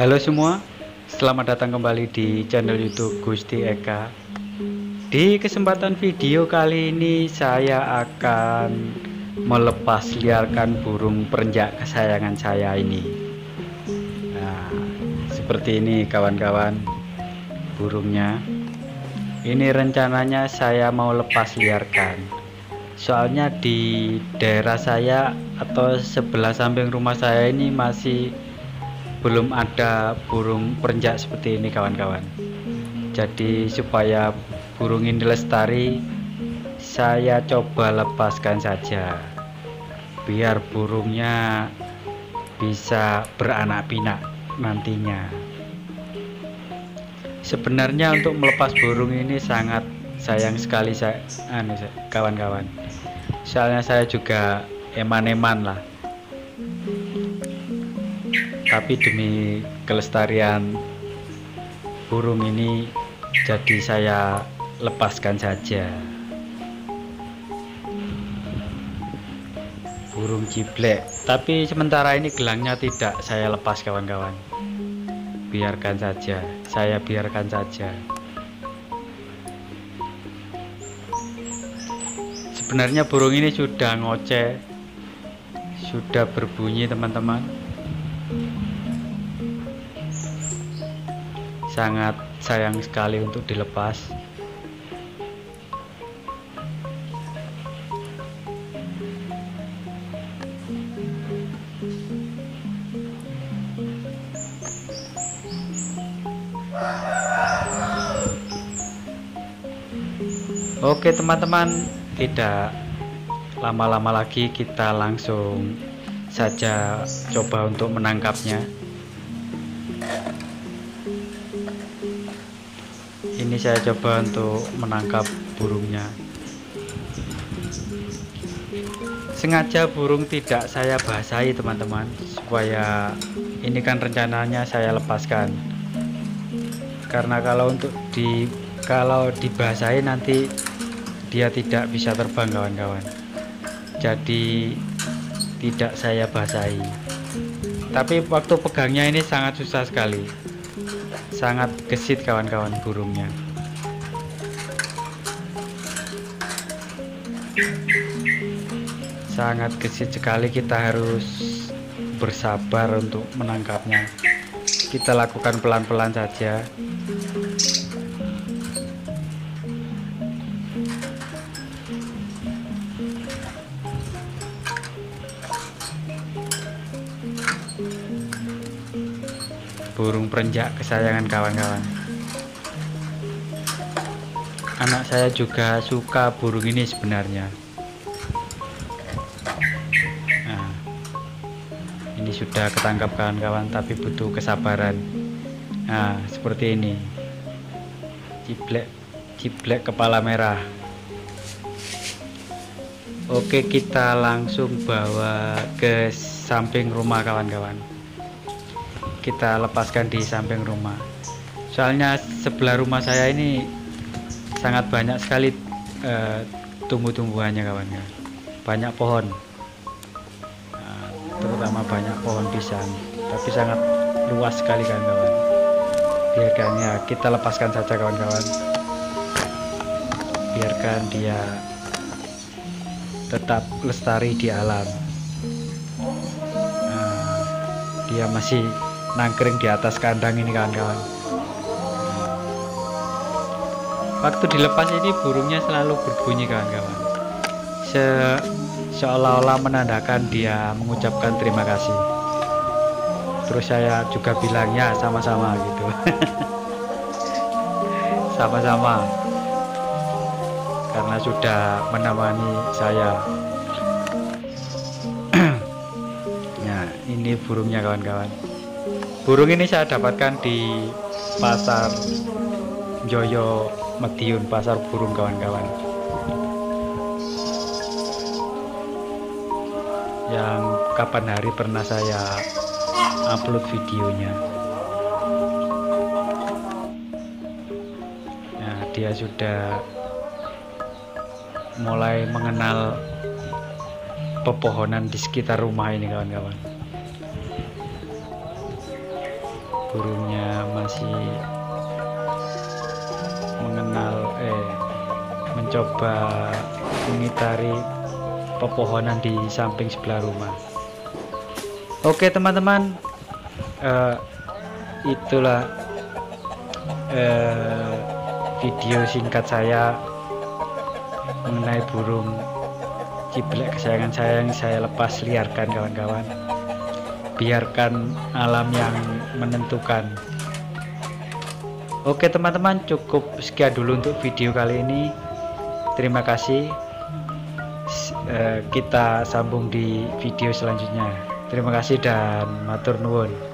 Halo semua, selamat datang kembali di channel YouTube Gusti Eka. Di kesempatan video kali ini saya akan melepas liarkan burung perenjak kesayangan saya ini. Nah, seperti ini kawan-kawan burungnya. Ini rencananya saya mau lepas liarkan. Soalnya di daerah saya atau sebelah samping rumah saya ini masih belum ada burung perenjak seperti ini kawan-kawan. Jadi supaya burung ini lestari saya coba lepaskan saja. Biar burungnya bisa beranak pinak nantinya. Sebenarnya untuk melepas burung ini sangat sayang sekali saya anu, kawan-kawan. Soalnya saya juga eman-eman lah tapi demi kelestarian burung ini jadi saya lepaskan saja. Burung ciblek tapi sementara ini gelangnya tidak saya lepas kawan-kawan. Biarkan saja. Saya biarkan saja. Sebenarnya burung ini sudah ngoceh sudah berbunyi teman-teman sangat sayang sekali untuk dilepas. Oke teman-teman tidak lama-lama lagi kita langsung saja coba untuk menangkapnya ini saya coba untuk menangkap burungnya. Sengaja burung tidak saya basahi teman-teman supaya ini kan rencananya saya lepaskan. Karena kalau untuk di kalau dibasahi nanti dia tidak bisa terbang kawan-kawan. Jadi tidak saya basahi. Tapi waktu pegangnya ini sangat susah sekali sangat gesit kawan-kawan burungnya. Sangat gesit sekali kita harus bersabar untuk menangkapnya. Kita lakukan pelan-pelan saja burung perenjak kesayangan kawan-kawan. Anak saya juga suka burung ini sebenarnya. Nah, ini sudah ketangkap kawan-kawan tapi butuh kesabaran. Nah seperti ini. Ciblek ciblek kepala merah. Oke kita langsung bawa ke samping rumah kawan-kawan kita lepaskan di samping rumah. Soalnya sebelah rumah saya ini sangat banyak sekali uh, tumbuh-tumbuhannya kawan ya. Banyak pohon. Nah, terutama banyak pohon pisang. Tapi sangat luas sekali kawan-kawan biarkan ya kita lepaskan saja kawan-kawan biarkan dia tetap lestari di alam. Nah, dia masih nangkring di atas kandang ini kawan-kawan. Waktu dilepas ini burungnya selalu berbunyi kawan-kawan. Se seolah-olah menandakan dia mengucapkan terima kasih. Terus saya juga bilangnya sama-sama gitu. Sama-sama. Karena sudah menemani saya. Nah ini burungnya kawan-kawan burung ini saya dapatkan di pasar Joyo Mediun pasar burung kawan-kawan. Yang kapan hari pernah saya upload videonya. Nah dia sudah mulai mengenal pepohonan di sekitar rumah ini kawan-kawan burungnya masih mengenal eh mencoba mengitari pepohonan di samping sebelah rumah. Oke teman-teman. Uh, itulah uh, video singkat saya mengenai burung ciblek kesayangan saya yang saya lepas liarkan kawan-kawan biarkan alam yang menentukan. Oke teman-teman cukup sekian dulu untuk video kali ini. Terima kasih. Eh, kita sambung di video selanjutnya. Terima kasih dan matur nuwun